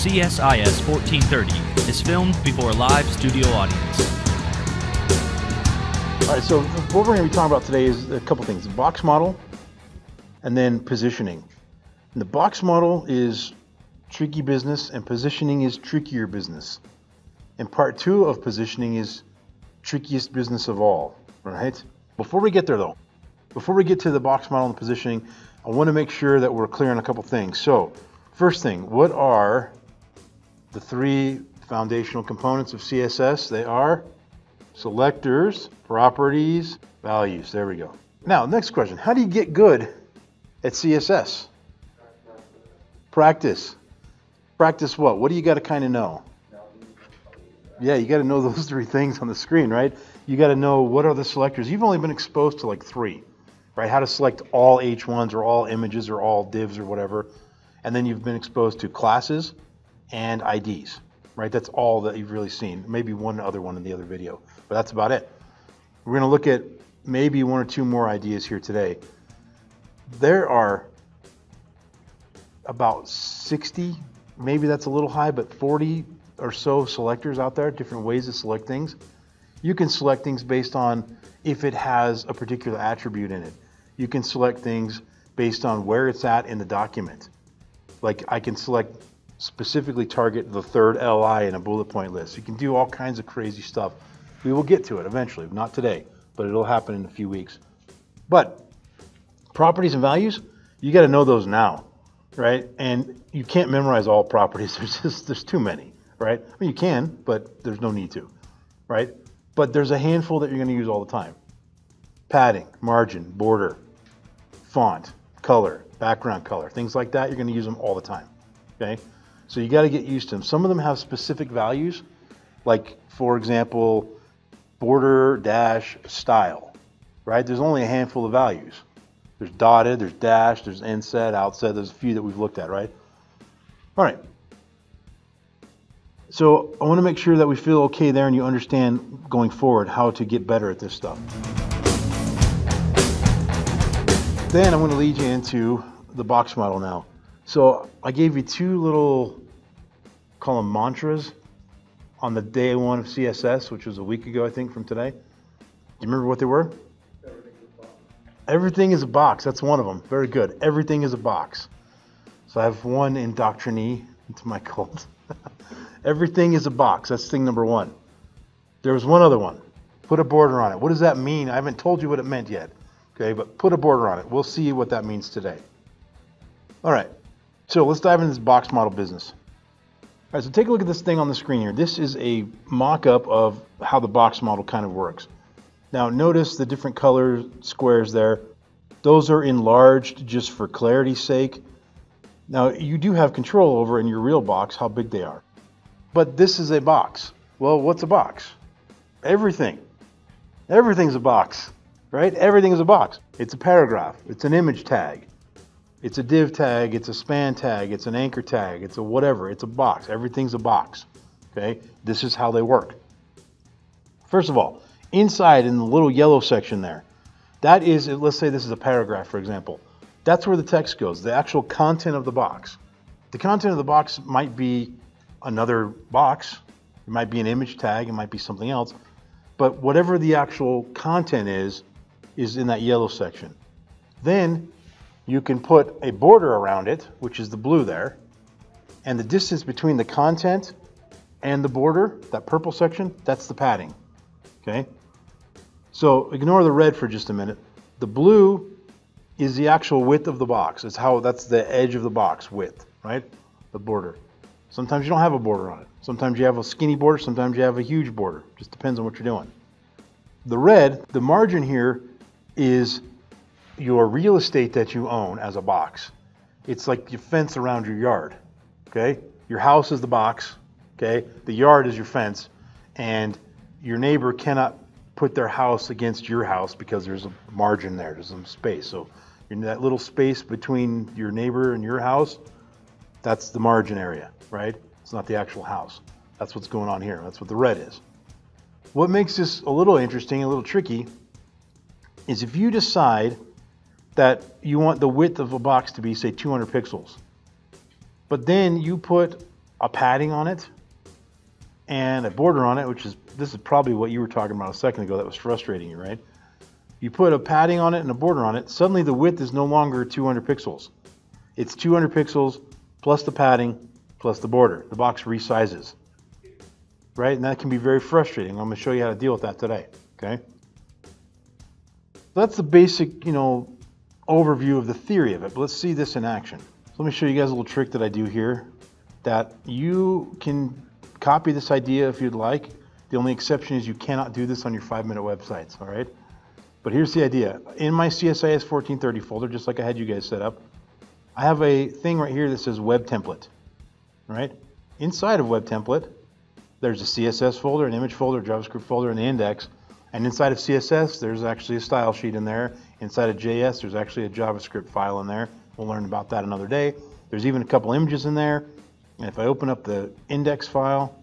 CSIS 1430 is filmed before a live studio audience. All right, so what we're going to be talking about today is a couple things: the box model, and then positioning. And the box model is tricky business, and positioning is trickier business. And part two of positioning is trickiest business of all. Right? Before we get there, though, before we get to the box model and positioning, I want to make sure that we're clear on a couple things. So, first thing, what are the three foundational components of CSS? They are selectors, properties, values. There we go. Now, next question. How do you get good at CSS? Practice. Practice what? What do you got to kind of know? Yeah, you got to know those three things on the screen, right? You got to know what are the selectors. You've only been exposed to like three, right? How to select all H1s or all images or all divs or whatever. And then you've been exposed to classes and IDs, right? That's all that you've really seen. Maybe one other one in the other video, but that's about it. We're to look at maybe one or two more ideas here today. There are about 60, maybe that's a little high, but 40 or so selectors out there, different ways to select things. You can select things based on if it has a particular attribute in it. You can select things based on where it's at in the document. Like I can select specifically target the third LI in a bullet point list. You can do all kinds of crazy stuff. We will get to it eventually, not today, but it'll happen in a few weeks. But properties and values, you got to know those now, right? And you can't memorize all properties. There's just there's too many, right? I mean, you can, but there's no need to, right? But there's a handful that you're going to use all the time. Padding, margin, border, font, color, background color, things like that. You're going to use them all the time, okay? So you got to get used to them. Some of them have specific values, like for example, border dash style, right? There's only a handful of values. There's dotted, there's dash, there's inset, outset. There's a few that we've looked at, right? All right. So I want to make sure that we feel okay there and you understand going forward how to get better at this stuff. Then I'm going to lead you into the box model now. So I gave you two little, call them mantras, on the day one of CSS, which was a week ago, I think, from today. Do you remember what they were? Everything is a box. That's one of them. Very good. Everything is a box. So I have one indoctrinee into my cult. Everything is a box. That's thing number one. There was one other one. Put a border on it. What does that mean? I haven't told you what it meant yet. Okay, but put a border on it. We'll see what that means today. All right. So let's dive into this box model business. All right, so take a look at this thing on the screen here. This is a mock-up of how the box model kind of works. Now notice the different color squares there. Those are enlarged just for clarity's sake. Now you do have control over in your real box how big they are. But this is a box. Well, what's a box? Everything. Everything's a box, right? Everything is a box. It's a paragraph. It's an image tag. It's a div tag. It's a span tag. It's an anchor tag. It's a whatever. It's a box. Everything's a box. Okay? This is how they work. First of all, inside in the little yellow section there, that is, let's say this is a paragraph, for example. That's where the text goes, the actual content of the box. The content of the box might be another box. It might be an image tag. It might be something else. But whatever the actual content is, is in that yellow section. Then you can put a border around it, which is the blue there. And the distance between the content and the border, that purple section, that's the padding. Okay? So ignore the red for just a minute. The blue is the actual width of the box. It's how that's the edge of the box width, right? The border. Sometimes you don't have a border on it. Sometimes you have a skinny border, sometimes you have a huge border. Just depends on what you're doing. The red, the margin here is your real estate that you own as a box. It's like your fence around your yard. Okay? Your house is the box. Okay? The yard is your fence. And your neighbor cannot put their house against your house because there's a margin there, there's some space. So in that little space between your neighbor and your house, that's the margin area, right? It's not the actual house. That's what's going on here. That's what the red is. What makes this a little interesting, a little tricky, is if you decide that you want the width of a box to be, say, 200 pixels, but then you put a padding on it and a border on it, which is this is probably what you were talking about a second ago that was frustrating you, right? You put a padding on it and a border on it, suddenly the width is no longer 200 pixels. It's 200 pixels plus the padding plus the border. The box resizes, right? And that can be very frustrating. I'm going to show you how to deal with that today, okay? That's the basic, you know, overview of the theory of it, but let's see this in action. Let me show you guys a little trick that I do here that you can copy this idea if you'd like. The only exception is you cannot do this on your five minute websites, all right? But here's the idea. In my CSIS 1430 folder, just like I had you guys set up, I have a thing right here that says web template, right? Inside of web template, there's a CSS folder, an image folder, JavaScript folder, and the index. And inside of CSS, there's actually a style sheet in there. Inside of JS, there's actually a JavaScript file in there. We'll learn about that another day. There's even a couple images in there. And if I open up the index file,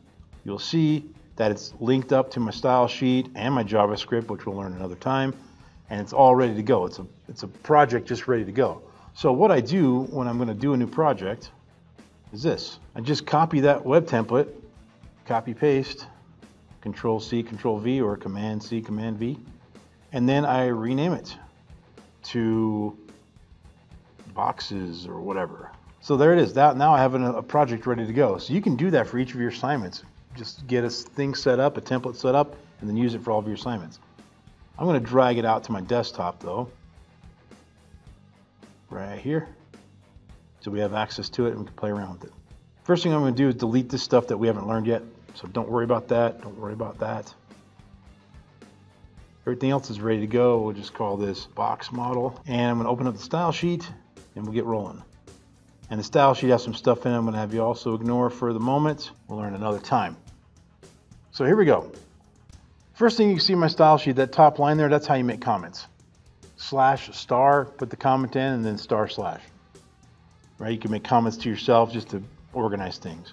you'll see that it's linked up to my style sheet and my JavaScript, which we'll learn another time and it's all ready to go. It's a, it's a project just ready to go. So what I do when I'm going to do a new project is this. I just copy that web template, copy paste, control C, control V, or command C, command V, and then I rename it to boxes or whatever. So there it is. That now I have a project ready to go. So you can do that for each of your assignments. Just get a thing set up, a template set up, and then use it for all of your assignments. I'm going to drag it out to my desktop though. Right here. So we have access to it and we can play around with it. First thing I'm going to do is delete this stuff that we haven't learned yet. So don't worry about that. Don't worry about that. Everything else is ready to go. We'll just call this box model. And I'm going to open up the style sheet and we'll get rolling. And the style sheet has some stuff in it I'm going to have you also ignore for the moment. We'll learn another time. So here we go. First thing you can see in my style sheet, that top line there, that's how you make comments. Slash star, put the comment in, and then star slash. Right? You can make comments to yourself just to organize things.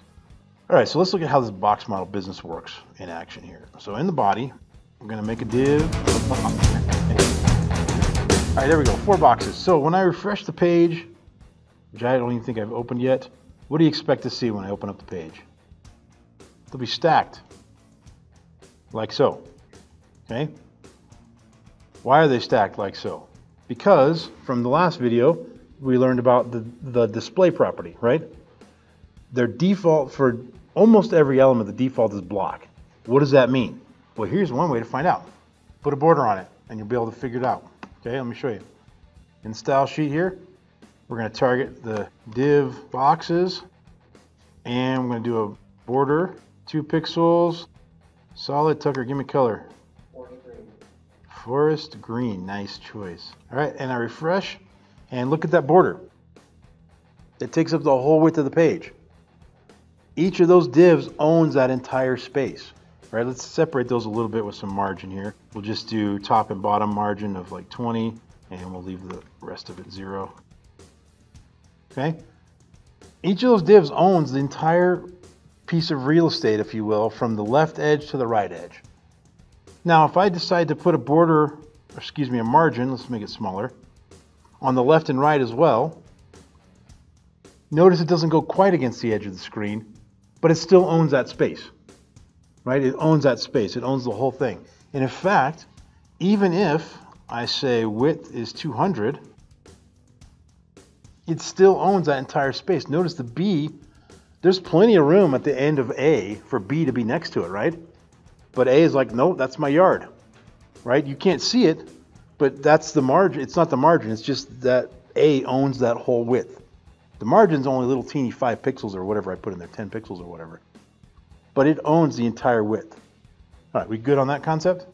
All right, so let's look at how this box model business works in action here. So in the body, I'm gonna make a div. All right, there we go, four boxes. So when I refresh the page, which I don't even think I've opened yet, what do you expect to see when I open up the page? They'll be stacked, like so. Okay? Why are they stacked like so? Because from the last video, we learned about the, the display property, right? Their default for almost every element, the default is block. What does that mean? Well, here's one way to find out. Put a border on it and you'll be able to figure it out. Okay, let me show you. In style sheet here, we're going to target the div boxes and we're going to do a border, two pixels, solid, Tucker, give me color. Forest green, nice choice. All right, and I refresh, and look at that border. It takes up the whole width of the page. Each of those divs owns that entire space. All right, let's separate those a little bit with some margin here. We'll just do top and bottom margin of like 20, and we'll leave the rest of it zero. Okay? Each of those divs owns the entire piece of real estate, if you will, from the left edge to the right edge. Now, if I decide to put a border, or excuse me, a margin, let's make it smaller, on the left and right as well, notice it doesn't go quite against the edge of the screen, but it still owns that space, right? It owns that space. It owns the whole thing. And in fact, even if I say width is 200, it still owns that entire space. Notice the B, there's plenty of room at the end of A for B to be next to it, right? But A is like, no, that's my yard, right? You can't see it, but that's the margin. It's not the margin. It's just that A owns that whole width. The margin's only little teeny five pixels or whatever I put in there, 10 pixels or whatever. But it owns the entire width. All right, we good on that concept?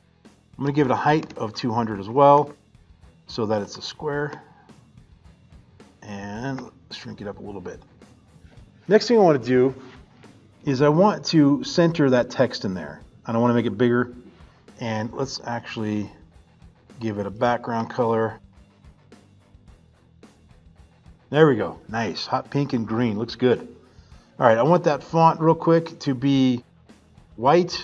I'm gonna give it a height of 200 as well, so that it's a square. And let's shrink it up a little bit. Next thing I wanna do is I want to center that text in there. I don't want to make it bigger. And let's actually give it a background color. There we go. Nice. Hot pink and green. Looks good. All right, I want that font real quick to be white.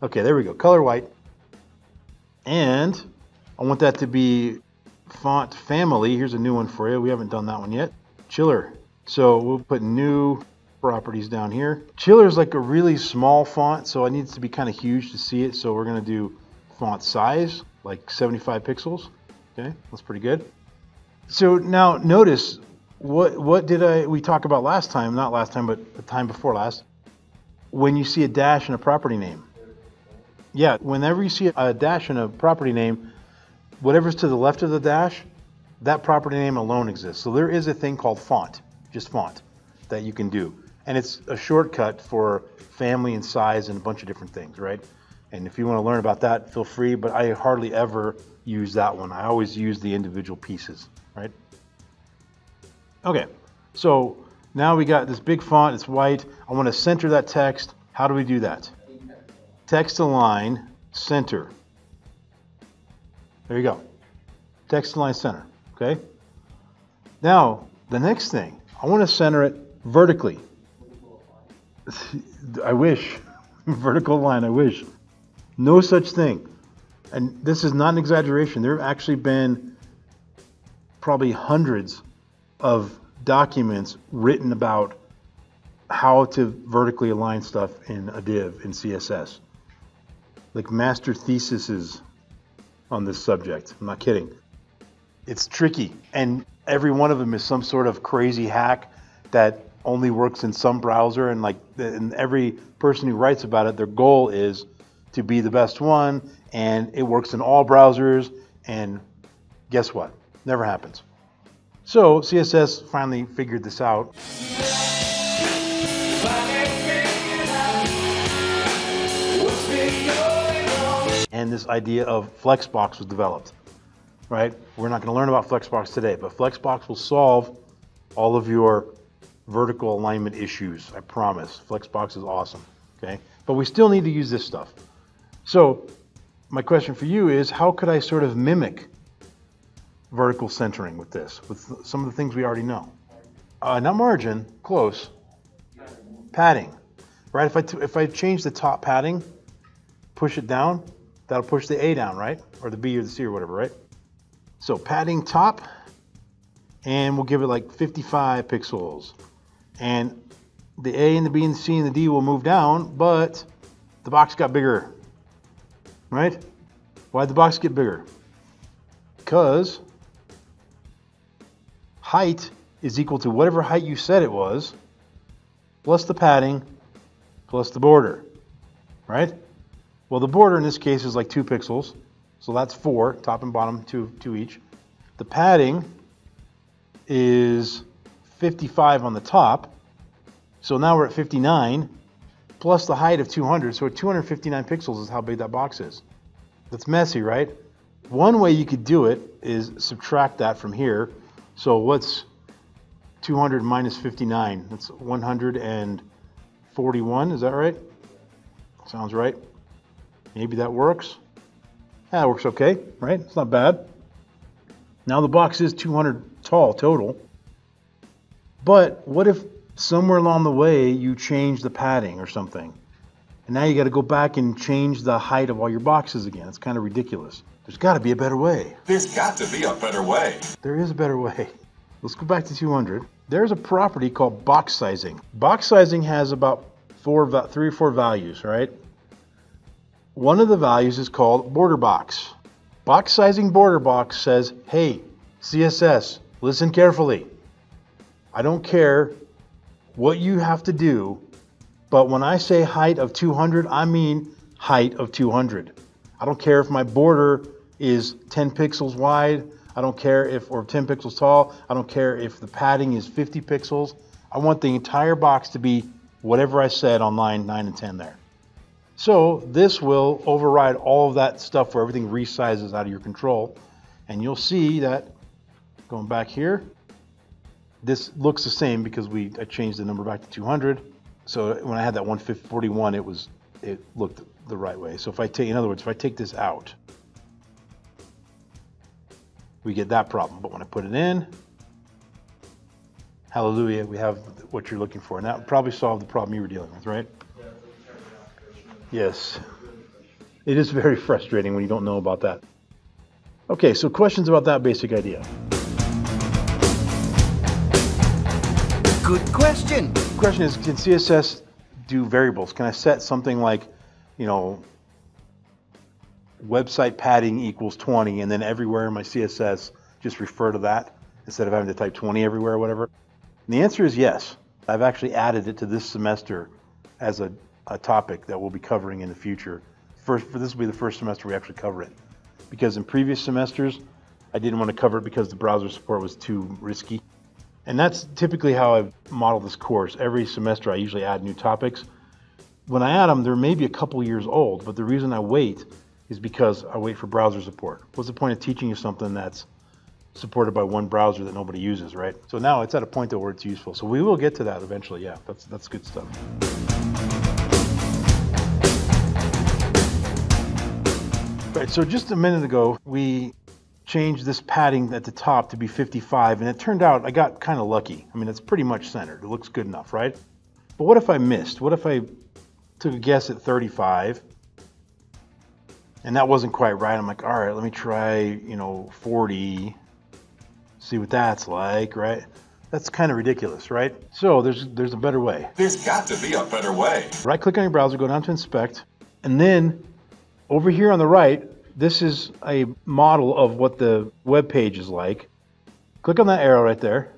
Okay, there we go. Color white. And I want that to be font family. Here's a new one for you. We haven't done that one yet. Chiller. So we'll put new properties down here. Chiller is like a really small font, so it needs to be kind of huge to see it. So we're gonna do font size, like 75 pixels. Okay, that's pretty good. So now notice what what did I we talk about last time? Not last time, but the time before last. When you see a dash in a property name. Yeah, whenever you see a dash in a property name, whatever's to the left of the dash, that property name alone exists. So there is a thing called font, just font, that you can do. And it's a shortcut for family and size and a bunch of different things, right? And if you want to learn about that, feel free, but I hardly ever use that one. I always use the individual pieces, right? Okay, so now we got this big font, it's white. I want to center that text. How do we do that? Text align, center. There you go. Text align center, okay? Now, the next thing, I want to center it vertically. I wish. Vertical align, I wish. No such thing. And this is not an exaggeration. There have actually been probably hundreds of documents written about how to vertically align stuff in a div in CSS. Like master theses on this subject. I'm not kidding. It's tricky. And every one of them is some sort of crazy hack that only works in some browser. And like and every person who writes about it, their goal is to be the best one. And it works in all browsers. And guess what? Never happens. So CSS finally figured this out. And this idea of Flexbox was developed, right? We're not going to learn about Flexbox today, but Flexbox will solve all of your vertical alignment issues. I promise. Flexbox is awesome, okay? But we still need to use this stuff. So my question for you is, how could I sort of mimic vertical centering with this, with some of the things we already know. Uh, not margin, close. Padding, right? If I, t- if I change the top padding, push it down, that'll push the A down, right? Or the B or the C or whatever, right? So padding top, and we'll give it like 55 pixels. And the A and the B and the C and the D will move down, but the box got bigger, right? Why'd the box get bigger? Because height is equal to whatever height you said it was, plus the padding, plus the border, right? Well, the border in this case is like two pixels, so that's four, top and bottom, two, two each. The padding is 55 on the top, so now we're at 59, plus the height of 200, so 259 pixels is how big that box is. That's messy, right? One way you could do it is subtract that from here, so what's 200 minus 59? That's 141, is that right? Sounds right. Maybe that works. That works okay, right? It's not bad. Now the box is 200 tall total. But what if somewhere along the way you change the padding or something? And now you got to go back and change the height of all your boxes again. It's kind of ridiculous. There's got to be a better way. There's got to be a better way. There is a better way. Let's go back to 200. There's a property called box sizing. Box sizing has about four, three or four values, right? One of the values is called border box. Box sizing border box says, hey, CSS, listen carefully. I don't care what you have to do, but when I say height of 200, I mean height of 200. I don't care if my border is 10 pixels wide. I don't care if, or 10 pixels tall. I don't care if the padding is 50 pixels. I want the entire box to be whatever I said on line 9 and 10 there. So this will override all of that stuff where everything resizes out of your control. And you'll see that going back here, this looks the same because we I changed the number back to 200. So when I had that 141, it was it looked the right way. So if I take, in other words, if I take this out, we get that problem. But when I put it in, hallelujah, we have what you're looking for. And that would probably solve the problem you were dealing with, right? Yes. It is very frustrating when you don't know about that. Okay, so questions about that basic idea. Good question. The question is, can CSS do variables? Can I set something like, you know, website padding equals 20, and then everywhere in my CSS just refer to that instead of having to type 20 everywhere or whatever? And the answer is yes. I've actually added it to this semester as a, a topic that we'll be covering in the future. First, for this will be the first semester we actually cover it. Because in previous semesters, I didn't want to cover it because the browser support was too risky. And that's typically how I've modeled this course. Every semester I usually add new topics. When I add them, they're maybe a couple years old, but the reason I wait is because I wait for browser support. What's the point of teaching you something that's supported by one browser that nobody uses, right? So now it's at a point where it's useful. So we will get to that eventually. Yeah, that's that's good stuff. Right, so just a minute ago, we changed this padding at the top to be 55, and it turned out I got kind of lucky. I mean, it's pretty much centered. It looks good enough, right? But what if I missed? What if I took a guess at 35, and that wasn't quite right? I'm like, all right, let me try, you know, 40, see what that's like, right? That's kind of ridiculous, right? So there's there's a better way. There's got to be a better way. Right click on your browser, go down to inspect, and then over here on the right, this is a model of what the web page is like. Click on that arrow right there,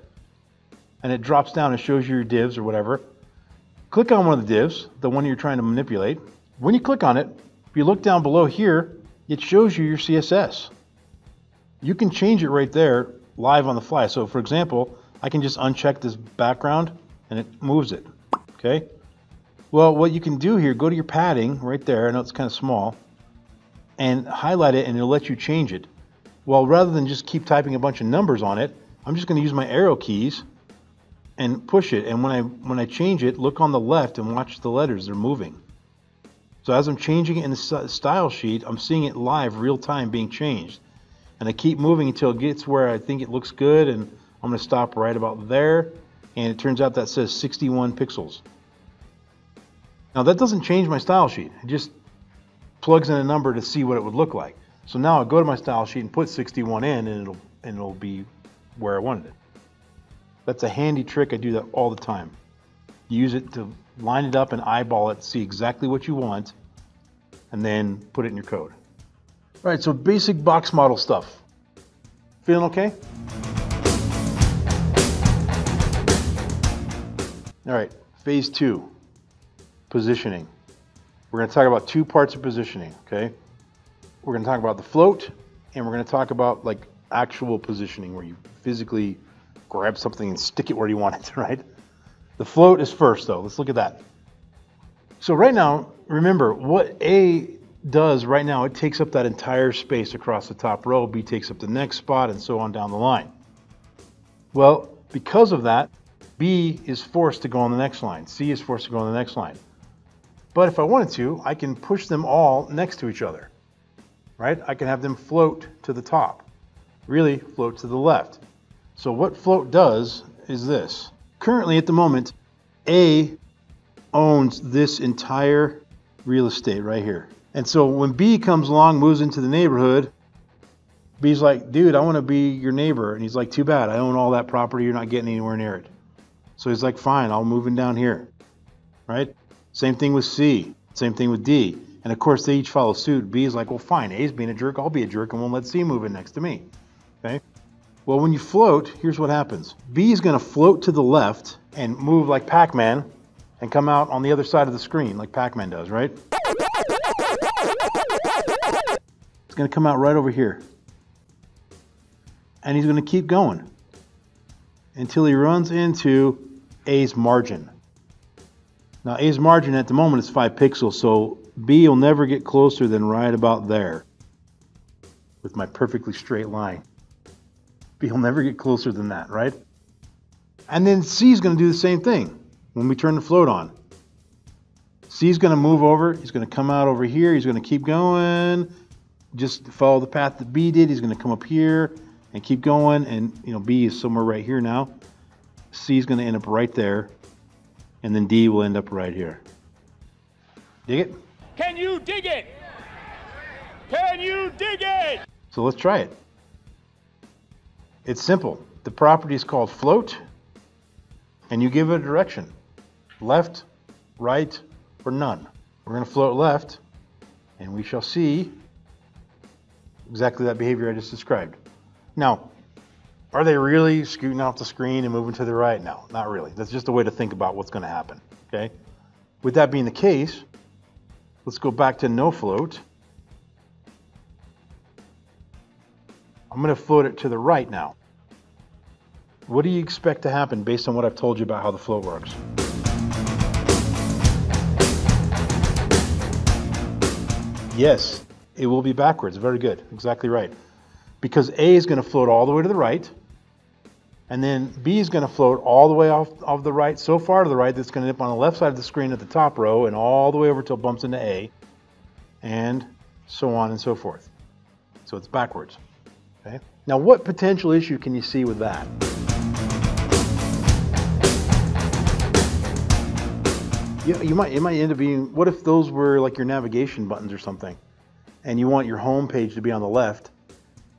and it drops down and shows you your divs or whatever. Click on one of the divs, the one you're trying to manipulate. When you click on it, if you look down below here, it shows you your CSS. You can change it right there live on the fly. So for example, I can just uncheck this background and it moves it, okay? Well, what you can do here, go to your padding right there. I know it's kind of small and highlight it and it'll let you change it. Well, rather than just keep typing a bunch of numbers on it, I'm just going to use my arrow keys and push it. And when I when I change it, look on the left and watch the letters. They're moving. So as I'm changing it in the style sheet, I'm seeing it live, real time, being changed. And I keep moving until it gets where I think it looks good, and I'm going to stop right about there. And it turns out that says 61 pixels. Now that doesn't change my style sheet. It just plugs in a number to see what it would look like. So now I go to my style sheet and put 61 in and it'll, and it'll be where I wanted it. That's a handy trick. I do that all the time. Use it to line it up and eyeball it, see exactly what you want, and then put it in your code. All right, so basic box model stuff. Feeling okay? All right, phase two, positioning. We're going to talk about two parts of positioning, okay? We're going to talk about the float, and we're going to talk about like actual positioning where you physically grab something and stick it where you want it, right? The float is first, though. Let's look at that. So right now, remember what A does right now, it takes up that entire space across the top row. B takes up the next spot, and so on down the line. Well, because of that, B is forced to go on the next line. C is forced to go on the next line. But if I wanted to, I can push them all next to each other, right? I can have them float to the top, really float to the left. So what float does is this. Currently at the moment, A owns this entire real estate right here. And so when B comes along, moves into the neighborhood, B's like, dude, I want to be your neighbor. And he's like, too bad. I own all that property. You're not getting anywhere near it. So he's like, fine, I'll move in down here. Right? Same thing with C. Same thing with D. And of course, they each follow suit. B is like, well, fine. A's being a jerk. I'll be a jerk and won't let C move in next to me. Okay? Well, when you float, here's what happens. B is going to float to the left and move like Pac-Man and come out on the other side of the screen like Pac-Man does, right? It's going to come out right over here. And he's going to keep going until he runs into A's margin. Now A's margin at the moment is 5 pixels, so B will never get closer than right about there with my perfectly straight line. Will never get closer than that, right? And then C is going to do the same thing when we turn the float on. C is going to move over. He's going to come out over here. He's going to keep going. Just follow the path that B did. He's going to come up here and keep going. And, you know, B is somewhere right here now. C is going to end up right there and then D will end up right here. Dig it? Can you dig it? Can you dig it? So let's try it. It's simple. The property is called float, and you give it a direction left, right, or none. We're going to float left, and we shall see exactly that behavior I just described. Now, are they really scooting off the screen and moving to the right? No, not really. That's just a way to think about what's going to happen. Okay. With that being the case, let's go back to no float. I'm going to float it to the right now. What do you expect to happen based on what I've told you about how the float works? Yes, it will be backwards. Very good. Exactly right. Because A is going to float all the way to the right, and then B is going to float all the way off of the right, so far to the right that it's going to up on the left side of the screen at the top row, and all the way over till it bumps into A, and so on and so forth. So it's backwards. Okay. Now, what potential issue can you see with that? You, you might it might end up being what if those were like your navigation buttons or something, and you want your home page to be on the left,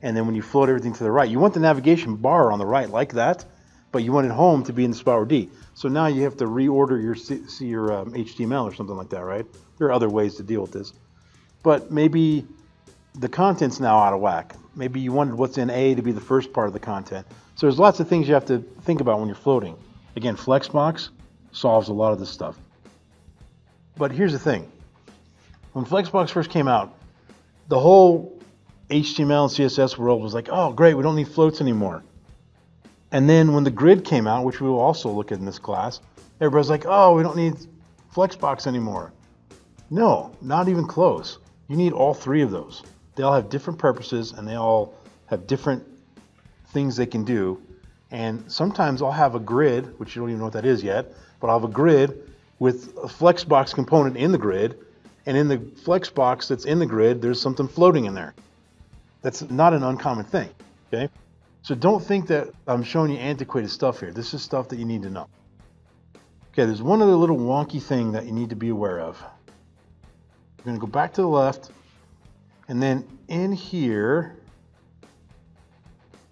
and then when you float everything to the right, you want the navigation bar on the right like that, but you want it home to be in the spot where D. So now you have to reorder your see your um, HTML or something like that, right? There are other ways to deal with this, but maybe the content's now out of whack. Maybe you wanted what's in A to be the first part of the content. So there's lots of things you have to think about when you're floating. Again, Flexbox solves a lot of this stuff. But here's the thing. When Flexbox first came out, the whole HTML and CSS world was like, oh, great, we don't need floats anymore. And then when the grid came out, which we will also look at in this class, everybody's like, oh, we don't need Flexbox anymore. No, not even close. You need all three of those. They all have different purposes and they all have different things they can do. And sometimes I'll have a grid, which you don't even know what that is yet, but I'll have a grid with a Flexbox component in the grid, and in the Flexbox that's in the grid, there's something floating in there. That's not an uncommon thing, okay? So don't think that I'm showing you antiquated stuff here. This is stuff that you need to know. Okay, there's one other little wonky thing that you need to be aware of. Going to go back to the left, and then in here,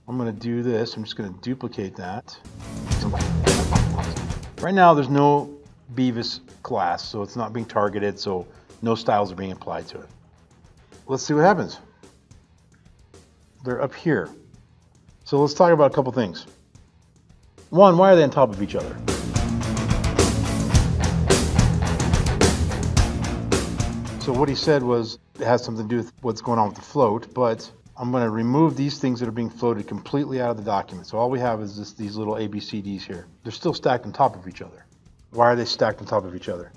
I'm going to do this. I'm just going to duplicate that. Right now, there's no Beavis class, so it's not being targeted, so no styles are being applied to it. Let's see what happens. They're up here. So let's talk about a couple things. One, why are they on top of each other? So what he said was it has something to do with what's going on with the float, but I'm going to remove these things that are being floated completely out of the document. So all we have is these little ABCDs here. They're still stacked on top of each other. Why are they stacked on top of each other?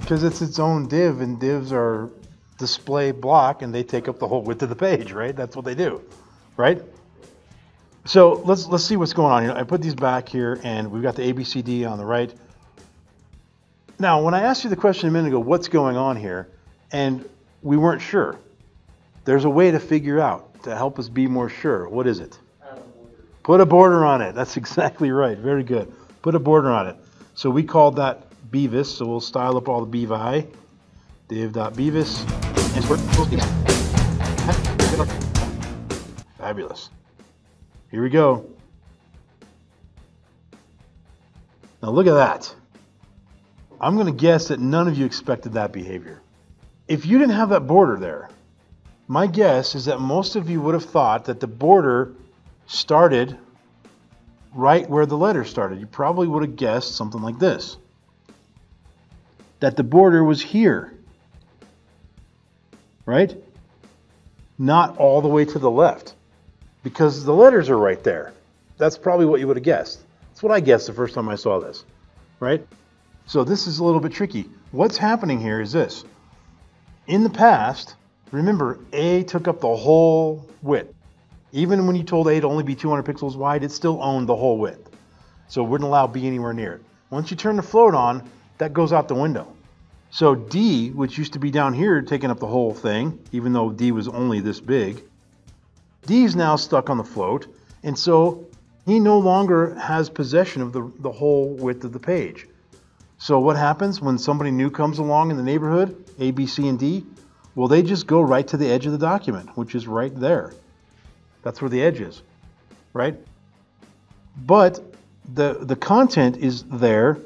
Because it's its own div, and divs are display block, and they take up the whole width of the page, right? That's what they do, right? So let's let's see what's going on here. I put these back here, and we've got the ABCD on the right. Now, when I asked you the question a minute ago, what's going on here, and we weren't sure, there's a way to figure out to help us be more sure. What is it? Put a border on it. That's exactly right. Very good. Put a border on it. So we called that beavis, so we'll style up all the bevi. div.beavis. Fabulous. Here we go. Now look at that. I'm going to guess that none of you expected that behavior. If you didn't have that border there, my guess is that most of you would have thought that the border started right where the letter started. You probably would have guessed something like this that the border was here, right? Not all the way to the left because the letters are right there. That's probably what you would have guessed. That's what I guessed the first time I saw this, right? So this is a little bit tricky. What's happening here is this. In the past, remember, A took up the whole width. Even when you told A to only be 200 pixels wide, it still owned the whole width. So it wouldn't allow B anywhere near it. Once you turn the float on, that goes out the window. So D, which used to be down here taking up the whole thing, even though D was only this big, D is now stuck on the float, and so he no longer has possession of the, the whole width of the page. So what happens when somebody new comes along in the neighborhood, A, B, C, and D? Well, they just go right to the edge of the document, which is right there. That's where the edge is, right? But the the content is there,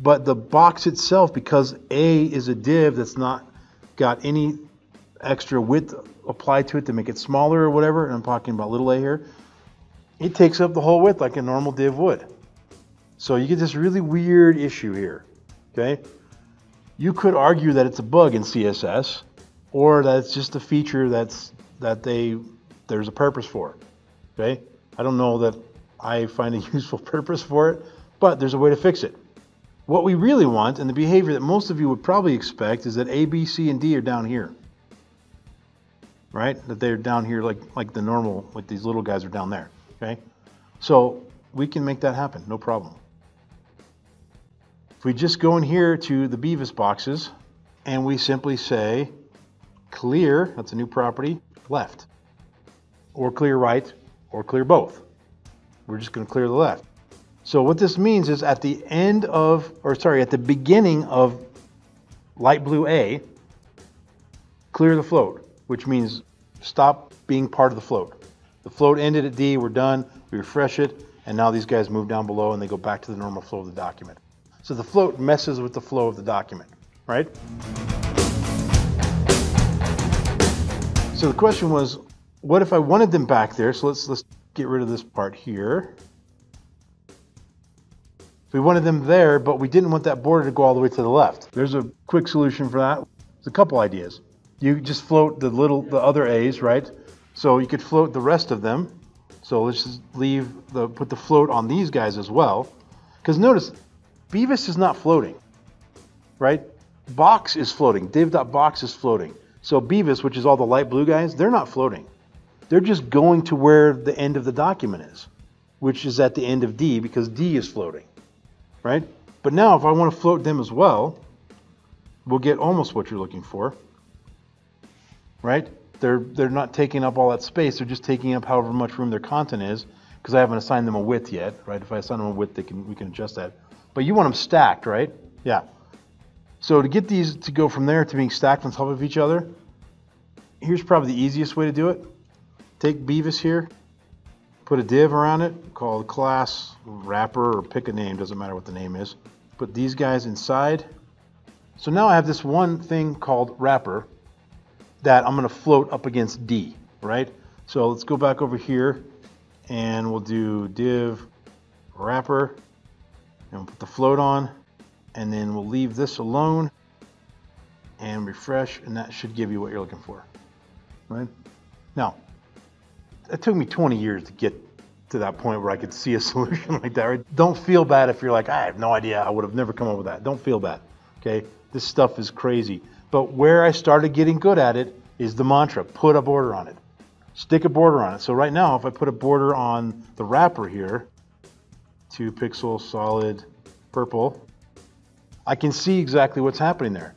but the box itself, because A is a div that's not got any extra width applied to it to make it smaller or whatever, and I'm talking about little a here, it takes up the whole width like a normal div would. So you get this really weird issue here, okay? You could argue that it's a bug in CSS, or that it's just a feature that's that they there's a purpose for, okay? I don't know that I find a useful purpose for it, but there's a way to fix it. What we really want, and the behavior that most of you would probably expect, is that A, B, C, and D are down here. Right? That they're down here like, like the normal, like these little guys are down there. Okay? So we can make that happen, no problem. If we just go in here to the Beavis boxes and we simply say clear, that's a new property, left, or clear right, or clear both. We're just going to clear the left. So what this means is at the end of, or sorry, at the beginning of light blue A, clear the float, which means stop being part of the float. The float ended at D, we're done, we refresh it, and now these guys move down below and they go back to the normal flow of the document. So the float messes with the flow of the document, right? So the question was, what if I wanted them back there? So let's let's get rid of this part here. We wanted them there, but we didn't want that border to go all the way to the left. There's a quick solution for that. There's a couple ideas. You just float the little, the other A's, right? So you could float the rest of them. So let's just leave the, put the float on these guys as well. Because notice, Beavis is not floating, right? Box is floating. Div.box is floating. So Beavis, which is all the light blue guys, they're not floating. They're just going to where the end of the document is, which is at the end of D because D is floating right? But now if I want to float them as well, we'll get almost what you're looking for, right? They're, they're not taking up all that space. They're just taking up however much room their content is because I haven't assigned them a width yet, right? If I assign them a width, they can, we can adjust that. But you want them stacked, right? Yeah. So to get these to go from there to being stacked on top of each other, here's probably the easiest way to do it. Take Beavis here, Put a div around it called class wrapper or pick a name, doesn't matter what the name is. Put these guys inside. So now I have this one thing called wrapper that I'm going to float up against D, right? So let's go back over here and we'll do div wrapper and put the float on and then we'll leave this alone and refresh and that should give you what you're looking for, right? Now, it took me 20 years to get to that point where I could see a solution like that. Right? Don't feel bad if you're like, I have no idea. I would have never come up with that. Don't feel bad. Okay, this stuff is crazy. But where I started getting good at it is the mantra: put a border on it, stick a border on it. So right now, if I put a border on the wrapper here, two pixel solid purple, I can see exactly what's happening there.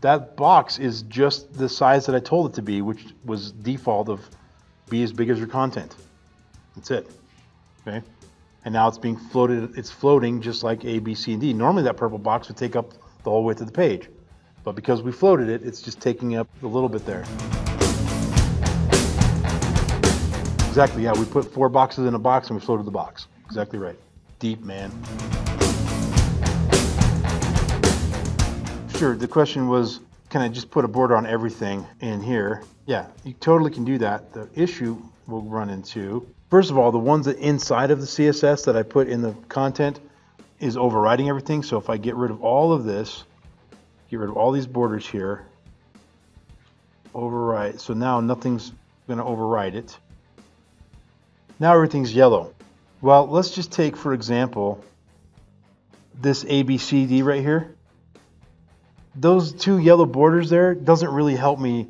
That box is just the size that I told it to be, which was default of be as big as your content. That's it. Okay. And now it's being floated, it's floating just like A, B, C, and D. Normally that purple box would take up the whole width of the page. But because we floated it, it's just taking up a little bit there. Exactly, yeah, we put four boxes in a box and we floated the box. Exactly right. Deep, man. Sure, the question was, can I just put a border on everything in here? Yeah, you totally can do that. The issue we'll run into, first of all, the ones that inside of the CSS that I put in the content is overriding everything. So if I get rid of all of this, get rid of all these borders here, override. So now nothing's going to override it. Now everything's yellow. Well, let's just take, for example, this ABCD right here those two yellow borders there doesn't really help me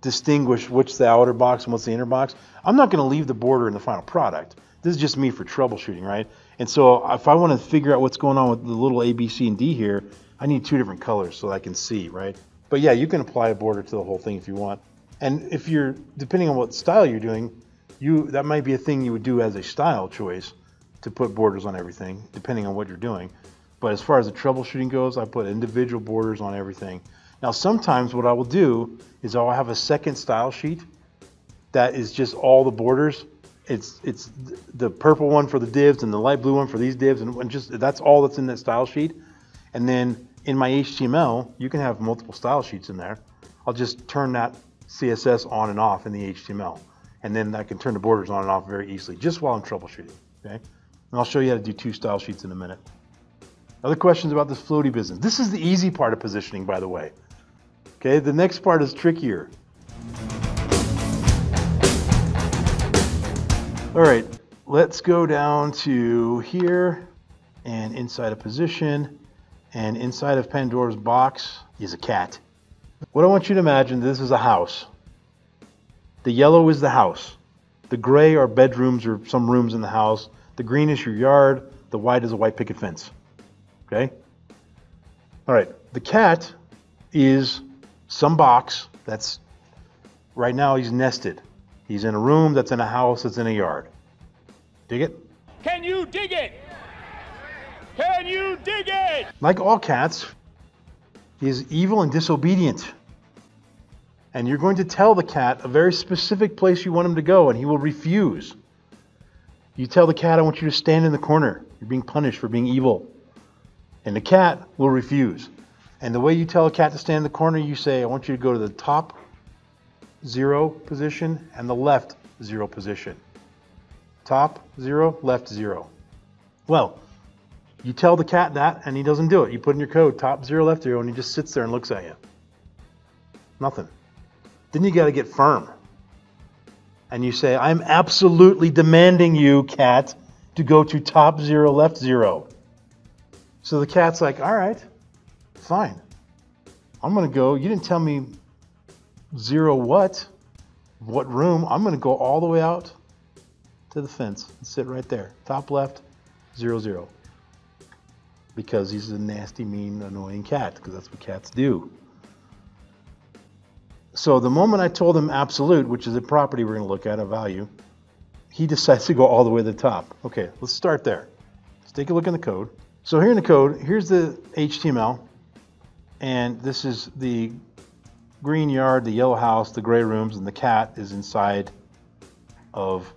distinguish which the outer box and what's the inner box. I'm not going to leave the border in the final product. This is just me for troubleshooting, right? And so if I want to figure out what's going on with the little A, B, C, and D here, I need two different colors so I can see, right? But yeah, you can apply a border to the whole thing if you want. And if you're, depending on what style you're doing, you that might be a thing you would do as a style choice to put borders on everything, depending on what you're doing. But as far as the troubleshooting goes, I put individual borders on everything. Now, sometimes what I will do is I'll have a second style sheet that is just all the borders it's it's the purple one for the divs and the light blue one for these divs, and, and just that's all that's in that style sheet. And then in my HTML, you can have multiple style sheets in there. I'll just turn that CSS on and off in the HTML, and then I can turn the borders on and off very easily, just while I'm troubleshooting. Okay, and I'll show you how to do two style sheets in a minute. Other questions about this floaty business? This is the easy part of positioning, by the way. Okay, the next part is trickier. All right, let's go down to here and inside a position and inside of Pandora's box is a cat. What I want you to imagine, this is a house. The yellow is the house. The gray are bedrooms or some rooms in the house. The green is your yard. The white is a white picket fence. Okay? All right, the cat is some box that's right now he's nested. He's in a room that's in a house that's in a yard. Dig it? Can you dig it? Can you dig it? Like all cats, he is evil and disobedient. And you're going to tell the cat a very specific place you want him to go, and he will refuse. You tell the cat, I want you to stand in the corner. You're being punished for being evil. And the cat will refuse. And the way you tell a cat to stand in the corner, you say, I want you to go to the top zero position and the left zero position. Top zero, left zero. Well, you tell the cat that and he doesn't do it. You put in your code top zero, left zero, and he just sits there and looks at you. Nothing. Then you got to get firm. And you say, I'm absolutely demanding you, cat, to go to top zero, left zero. So the cat's like, all right, fine. I'm going to go. You didn't tell me zero what, what room. I'm going to go all the way out to the fence and sit right there. Top left, zero, zero. Because he's a nasty, mean, annoying cat, because that's what cats do. So the moment I told him absolute, which is a property we're going to look at, a value, he decides to go all the way to the top. Okay, let's start there. Let's take a look in the code. So here in the code, here's the HTML, and this is the green yard, the yellow house, the gray rooms, and the cat is inside of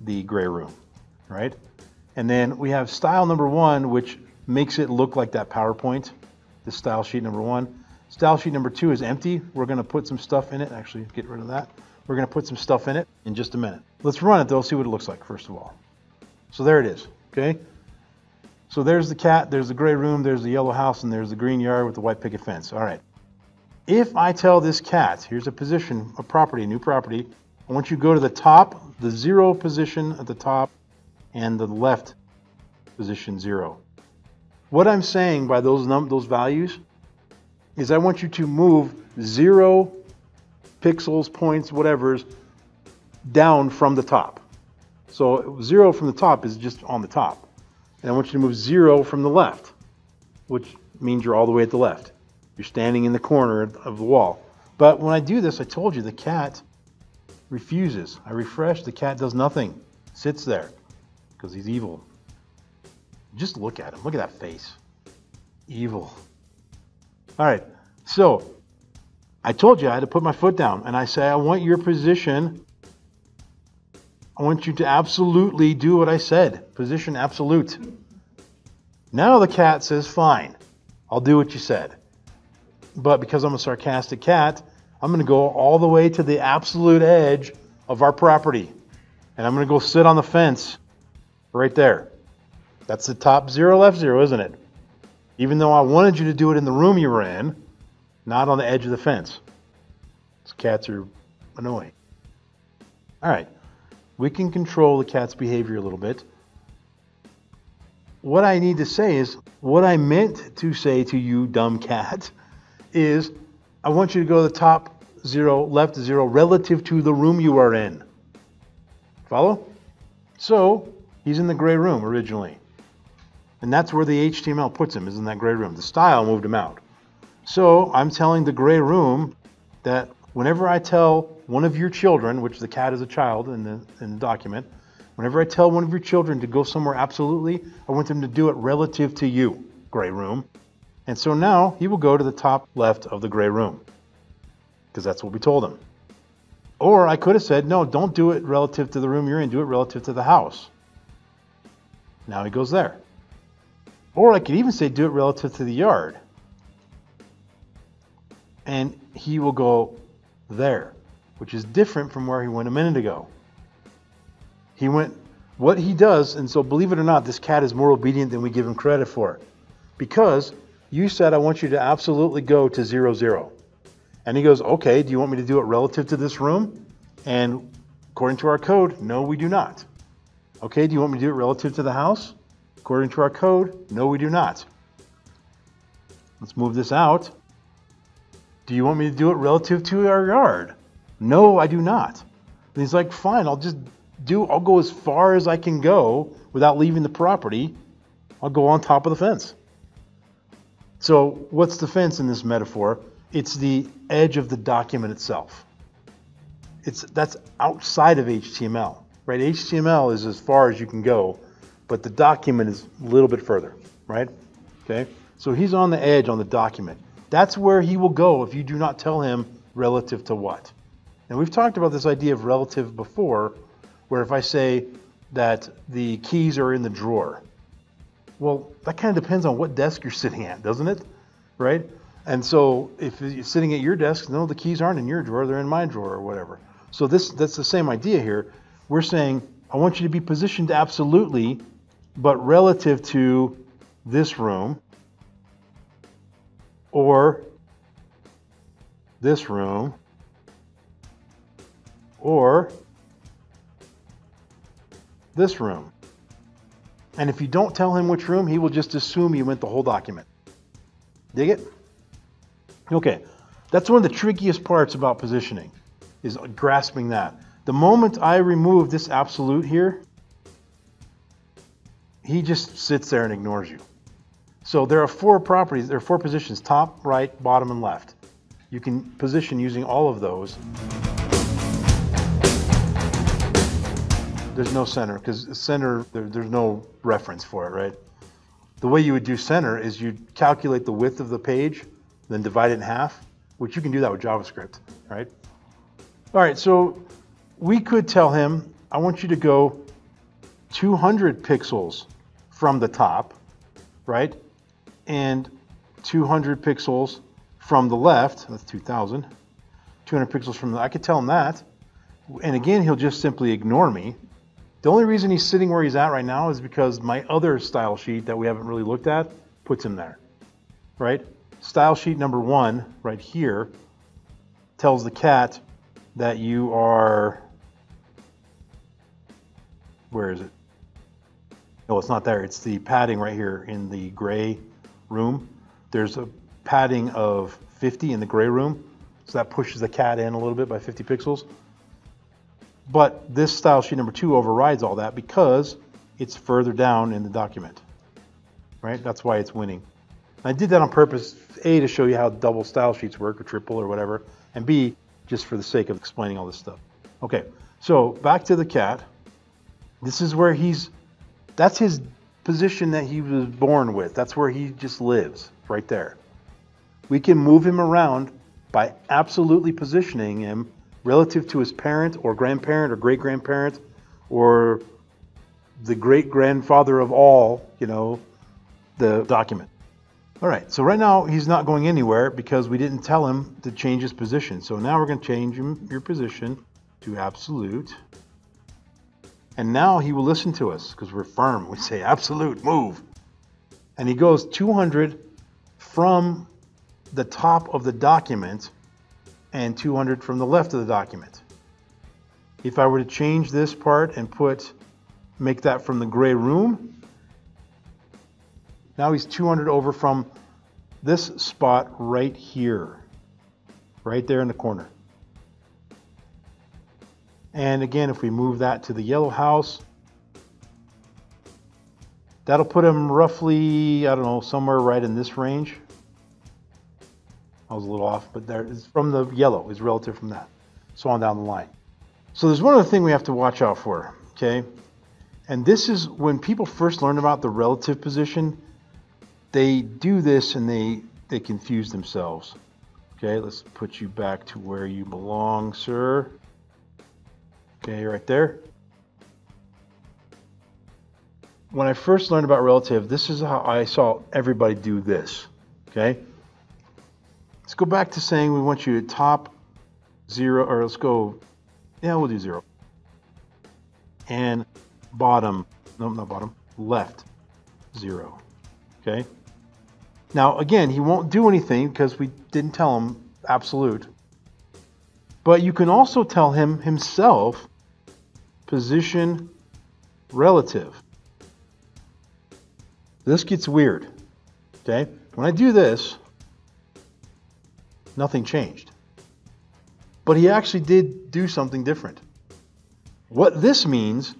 the gray room, right? And then we have style number one, which makes it look like that PowerPoint, the style sheet number one. Style sheet number two is empty. We're going to put some stuff in it. Actually, get rid of that. We're going to put some stuff in it in just a minute. Let's run it though, see what it looks like first of all. So there it is, okay? So there's the cat, there's the gray room, there's the yellow house, and there's the green yard with the white picket fence. All right. If I tell this cat, here's a position, a property, a new property, I want you to go to the top, the zero position at the top, and the left position zero. What I'm saying by those num those values is I want you to move zero pixels, points, whatever's down from the top. So zero from the top is just on the top. And I want you to move zero from the left, which means you're all the way at the left. You're standing in the corner of the wall. But when I do this, I told you the cat refuses. I refresh, the cat does nothing, sits there because he's evil. Just look at him. Look at that face. Evil. All right. So I told you I had to put my foot down and I say, I want your position. I want you to absolutely do what I said. Position absolute. Now the cat says, fine, I'll do what you said. But because I'm a sarcastic cat, I'm going to go all the way to the absolute edge of our property. And I'm going to go sit on the fence right there. That's the top zero, left zero, isn't it? Even though I wanted you to do it in the room you were in, not on the edge of the fence. These cats are annoying. All right, we can control the cat's behavior a little bit. What I need to say is, what I meant to say to you, dumb cat, is I want you to go to the top zero, left zero, relative to the room you are in. Follow? So, he's in the gray room originally. And that's where the HTML puts him, is in that gray room. The style moved him out. So I'm telling the gray room that whenever I tell one of your children, which the cat is a child in the, in the document, whenever I tell one of your children to go somewhere absolutely, I want them to do it relative to you, gray room. And so now he will go to the top left of the gray room because that's what we told him. Or I could have said, no, don't do it relative to the room you're in, do it relative to the house. Now he goes there. Or I could even say, do it relative to the yard. And he will go there, which is different from where he went a minute ago. He went, what he does, and so believe it or not, this cat is more obedient than we give him credit for. Because you said, I want you to absolutely go to zero, zero. And he goes, okay, do you want me to do it relative to this room? And according to our code, no, we do not. Okay, do you want me to do it relative to the house? According to our code, no, we do not. Let's move this out. Do you want me to do it relative to our yard? No, I do not. And he's like, fine, I'll just do, I'll go as far as I can go without leaving the property. I'll go on top of the fence. So, what's the fence in this metaphor? It's the edge of the document itself. It's that's outside of HTML, right? HTML is as far as you can go, but the document is a little bit further, right? Okay? So he's on the edge on the document. That's where he will go if you do not tell him relative to what. And we've talked about this idea of relative before, where if I say that the keys are in the drawer, well, that kind of depends on what desk you're sitting at, doesn't it? Right? And so if you're sitting at your desk, no, the keys aren't in your drawer, they're in my drawer or whatever. So this that's the same idea here. We're saying, I want you to be positioned absolutely, but relative to this room or this room or this room. And if you don't tell him which room, he will just assume you meant the whole document. Dig it? Okay, that's one of the trickiest parts about positioning, is grasping that. The moment I remove this absolute here, he just sits there and ignores you. So there are four properties, there are four positions, top, right, bottom, and left. You can position using all of those. There's no center, because center, there, there's no reference for it, right? The way you would do center is you'd calculate the width of the page, then divide it in half, which you can do that with JavaScript, right? All right, so we could tell him, I want you to go 200 pixels from the top, right? And 200 pixels from the left, that's 2000, 200 pixels from the, I could tell him that. And again, he'll just simply ignore me. The only reason he's sitting where he's at right now is because my other style sheet that we haven't really looked at puts him there, right? Style sheet number one, right here, tells the cat that you are, where is it? No, it's not there. It's the padding right here in the gray room. There's a padding of 50 in the gray room, so that pushes the cat in a little bit by 50 pixels. But this style sheet number two overrides all that because it's further down in the document, right? That's why it's winning. I did that on purpose, A, to show you how double style sheets work, or triple, or whatever, and B, just for the sake of explaining all this stuff. Okay, so back to the cat. This is where he's, that's his position that he was born with. That's where he just lives, right there. We can move him around by absolutely positioning him relative to his parent or grandparent or great grandparent or the great grandfather of all, you know, the document. All right, so right now he's not going anywhere because we didn't tell him to change his position. So now we're going to change him, your position to absolute. And now he will listen to us because we're firm. We say absolute, move. And he goes 200 from the top of the document and 200 from the left of the document. If I were to change this part and put, make that from the gray room, now he's 200 over from this spot right here, right there in the corner. And again, if we move that to the yellow house, that'll put him roughly, I don't know, somewhere right in this range. I was a little off, but there is from the yellow is relative from that. So on down the line. So there's one other thing we have to watch out for, okay? And this is when people first learn about the relative position, they do this and they they confuse themselves. Okay, let's put you back to where you belong, sir. Okay, right there. When I first learned about relative, this is how I saw everybody do this. Okay? Let's go back to saying we want you to top zero, or let's go, yeah, we'll do zero. And bottom, no, not bottom, left, zero. Okay? Now, again, he won't do anything because we didn't tell him absolute. But you can also tell him himself position relative. This gets weird. Okay? When I do this, nothing changed. But he actually did do something different. What this means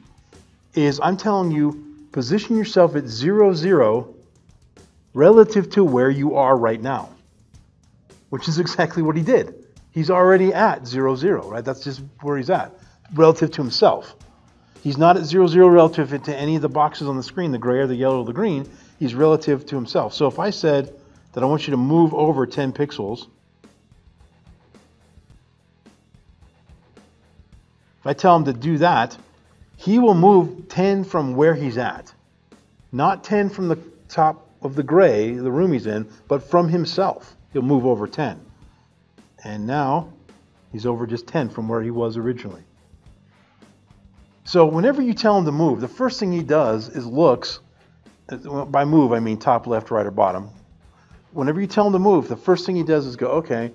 is I'm telling you position yourself at 0, 0 relative to where you are right now, which is exactly what he did. He's already at 0, 0, right? That's just where he's at relative to himself. He's not at 0, 0 relative to any of the boxes on the screen, the gray or the yellow or the green. He's relative to himself. So if I said that I want you to move over 10 pixels, if I tell him to do that, he will move 10 from where he's at. Not 10 from the top of the gray, the room he's in, but from himself. He'll move over 10. And now he's over just 10 from where he was originally. So whenever you tell him to move, the first thing he does is looks, by move I mean top, left, right, or bottom. Whenever you tell him to move, the first thing he does is go, okay,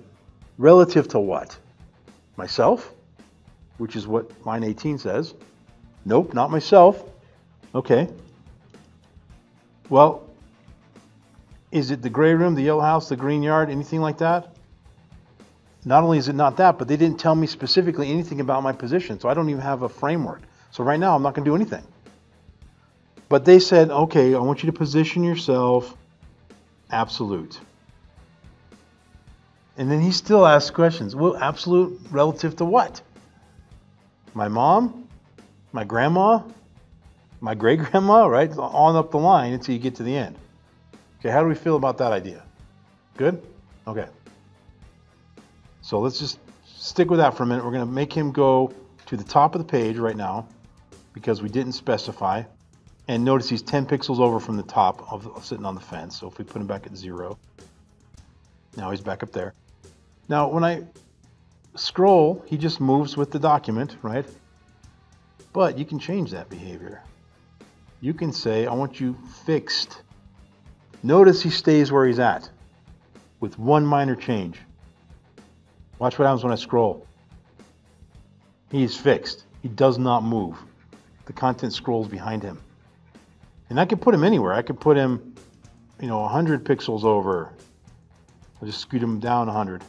relative to what? Myself, which is what line 18 says. Nope, not myself. Okay. Well, is it the gray room, the yellow house, the green yard, anything like that? Not only is it not that, but they didn't tell me specifically anything about my position, so I don't even have a framework. So right now, I'm not going to do anything. But they said, okay, I want you to position yourself absolute. And then he still asks questions. Well, absolute relative to what? My mom? My grandma? My great grandma? Right? On up the line until you get to the end. Okay, how do we feel about that idea? Good? Okay. So let's just stick with that for a minute. We're going to make him go to the top of the page right now because we didn't specify. And notice he's 10 pixels over from the top of, of sitting on the fence. So if we put him back at zero, now he's back up there. Now when I scroll, he just moves with the document, right? But you can change that behavior. You can say, I want you fixed. Notice he stays where he's at with one minor change. Watch what happens when I scroll. He's fixed. He does not move the content scrolls behind him. And I could put him anywhere. I could put him, you know, 100 pixels over. I'll just scoot him down 100.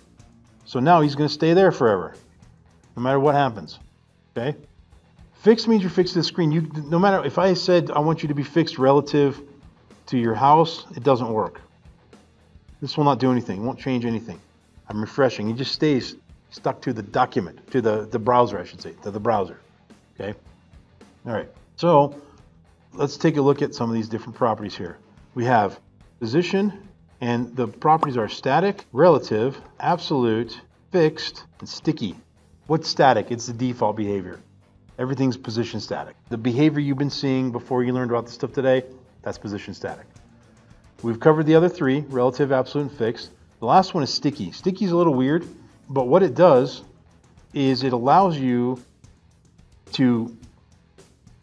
So now he's going to stay there forever, no matter what happens. Okay? Fixed means you're fixed to the screen. You, no matter if I said I want you to be fixed relative to your house, it doesn't work. This will not do anything. It won't change anything. I'm refreshing. He just stays stuck to the document, to the, the browser, I should say, to the browser. Okay? All right, so let's take a look at some of these different properties here. We have position, and the properties are static, relative, absolute, fixed, and sticky. What's static? It's the default behavior. Everything's position static. The behavior you've been seeing before you learned about this stuff today, that's position static. We've covered the other three, relative, absolute, and fixed. The last one is sticky. Sticky is a little weird, but what it does is it allows you to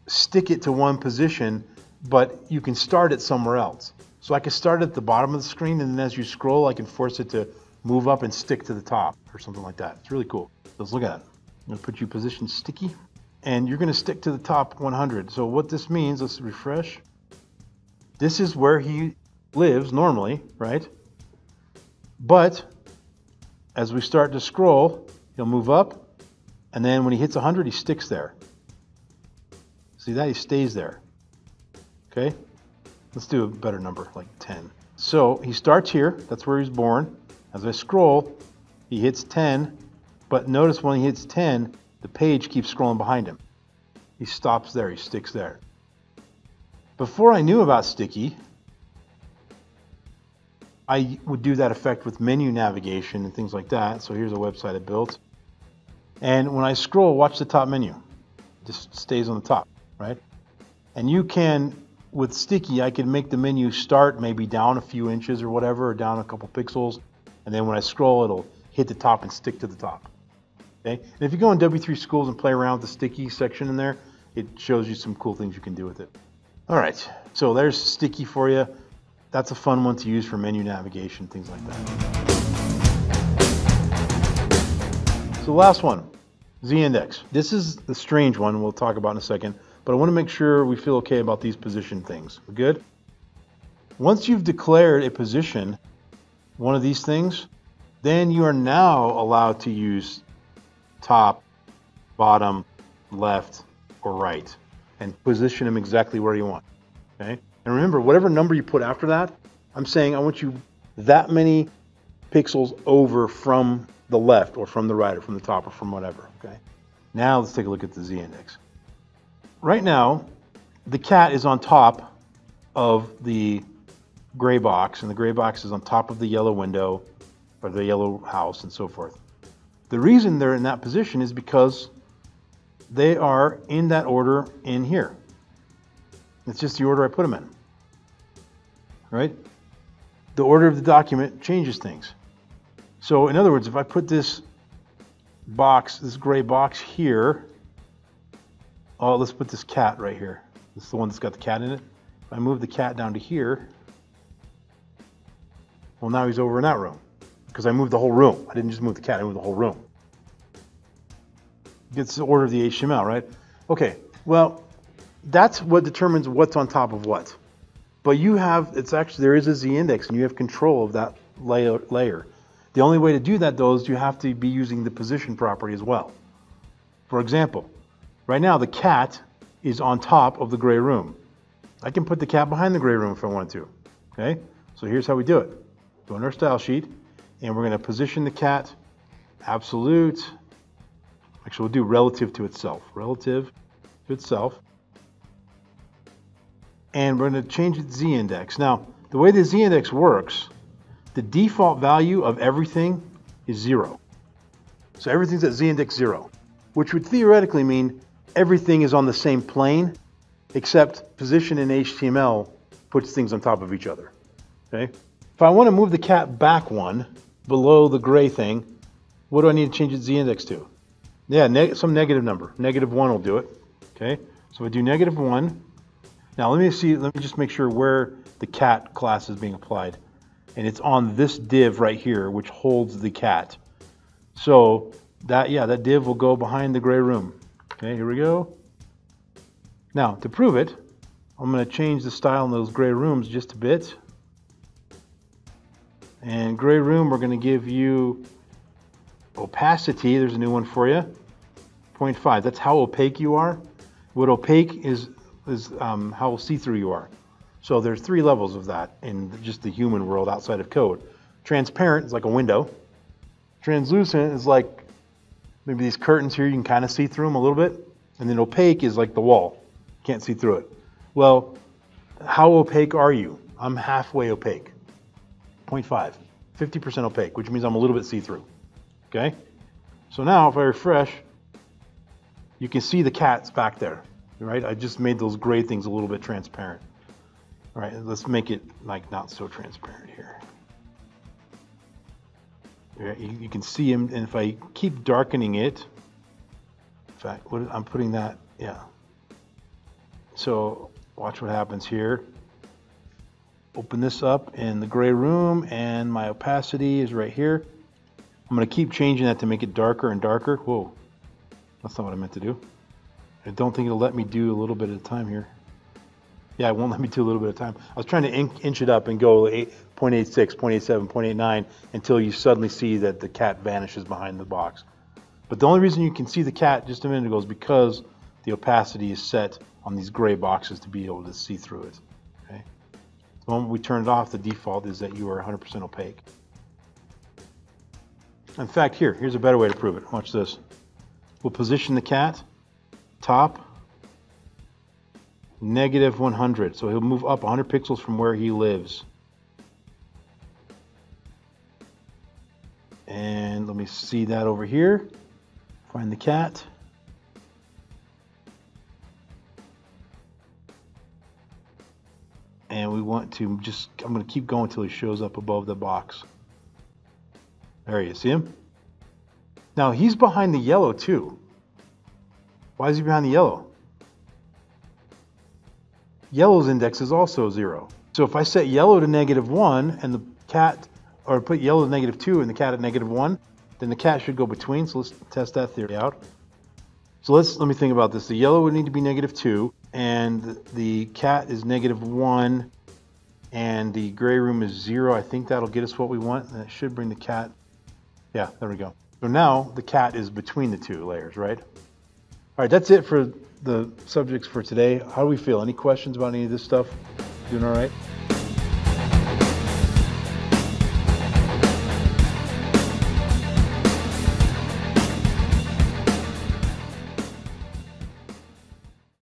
stick it to one position, but you can start it somewhere else. So I can start at the bottom of the screen, and then as you scroll, I can force it to move up and stick to the top or something like that. It's really cool. Let's look at it. I'm to put you position sticky, and you're going to stick to the top 100. So what this means, let's refresh. This is where he lives normally, right? But as we start to scroll, he'll move up, and then when he hits 100, he sticks there. See that? He stays there. Okay? Let's do a better number, like 10. So he starts here. That's where he's born. As I scroll, he hits 10. But notice when he hits 10, the page keeps scrolling behind him. He stops there. He sticks there. Before I knew about Sticky, I would do that effect with menu navigation and things like that. So here's a website I built. And when I scroll, watch the top menu. just stays on the top, right? And you can, with sticky, I can make the menu start maybe down a few inches or whatever, or down a couple pixels. And then when I scroll, it'll hit the top and stick to the top. Okay. And if you go in W3 Schools and play around with the sticky section in there, it shows you some cool things you can do with it. All right. So there's sticky for you. That's a fun one to use for menu navigation, things like that. So last one, z-index. This is the strange one we'll talk about in a second, but I want to make sure we feel okay about these position things. We're good? Once you've declared a position, one of these things, then you are now allowed to use top, bottom, left, or right and position them exactly where you want. Okay? And remember, whatever number you put after that, I'm saying I want you that many pixels over from the left or from the right or from the top or from whatever. Okay. Now let's take a look at the z-index. Right now, the cat is on top of the gray box, and the gray box is on top of the yellow window or the yellow house and so forth. The reason they're in that position is because they are in that order in here. It's just the order I put them in. Right? The order of the document changes things. So in other words, if I put this box, this gray box here, oh, let's put this cat right here. This is the one that's got the cat in it. If I move the cat down to here, well, now he's over in that room because I moved the whole room. I didn't just move the cat, I moved the whole room. Gets the order of the HTML, right? Okay, well, that's what determines what's on top of what. But you have, it's actually, there is a Z index and you have control of that layer. layer. The only way to do that though is you have to be using the position property as well. For example, right now the cat is on top of the gray room. I can put the cat behind the gray room if I wanted to. Okay, so here's how we do it. Go in our style sheet and we're going to position the cat absolute. Actually, we'll do relative to itself. Relative to itself. And we're going to change its z-index. Now, the way the z-index works the default value of everything is zero. So everything's at z-index zero, which would theoretically mean everything is on the same plane, except position in HTML puts things on top of each other. Okay. If I want to move the cat back one below the gray thing, what do I need to change its z-index to? Yeah, neg some negative number. Negative one will do it. Okay. So I do negative one. Now let me see. Let me just make sure where the cat class is being applied and it's on this div right here, which holds the cat. So that, yeah, that div will go behind the gray room. Okay, here we go. Now, to prove it, I'm going to change the style in those gray rooms just a bit. And gray room, we're going to give you opacity. There's a new one for you. 0.5. That's how opaque you are. What opaque is, is um, how see-through you are. So there's three levels of that in just the human world outside of code. Transparent is like a window. Translucent is like maybe these curtains here, you can kind of see through them a little bit. And then opaque is like the wall. Can't see through it. Well, how opaque are you? I'm halfway opaque. 0.5. 50% opaque, which means I'm a little bit see-through. Okay? So now if I refresh, you can see the cats back there, right? I just made those gray things a little bit transparent. All right, let's make it like not so transparent here. You, can see him, and if I keep darkening it, in fact, what, I'm putting that, yeah. So watch what happens here. Open this up in the gray room, and my opacity is right here. I'm going to keep changing that to make it darker and darker. Whoa, that's not what I meant to do. I don't think it'll let me do a little bit at a time here. Yeah, it won't let me do a little bit of time. I was trying to inch it up and go 8.86, 0.87, 0.89 until you suddenly see that the cat vanishes behind the box. But the only reason you can see the cat just a minute ago is because the opacity is set on these gray boxes to be able to see through it. Okay? The moment we turn it off, the default is that you are 100% opaque. In fact, here, here's a better way to prove it. Watch this. We'll position the cat, top, negative 100. So he'll move up 100 pixels from where he lives. And let me see that over here. Find the cat. And we want to just, I'm going to keep going until he shows up above the box. There you see him? Now he's behind the yellow too. Why is he behind the yellow? Yellow's index is also zero. So if I set yellow to negative one and the cat or put yellow to negative two and the cat at negative one, then the cat should go between. So let's test that theory out. So let's, let me think about this. The yellow would need to be negative two and the cat is negative one and the gray room is zero. I think that'll get us what we want. That should bring the cat. Yeah, there we go. So now the cat is between the two layers, right? All right, that's it for the subjects for today. How do we feel? Any questions about any of this stuff? Doing all right?